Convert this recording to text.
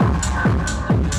はい。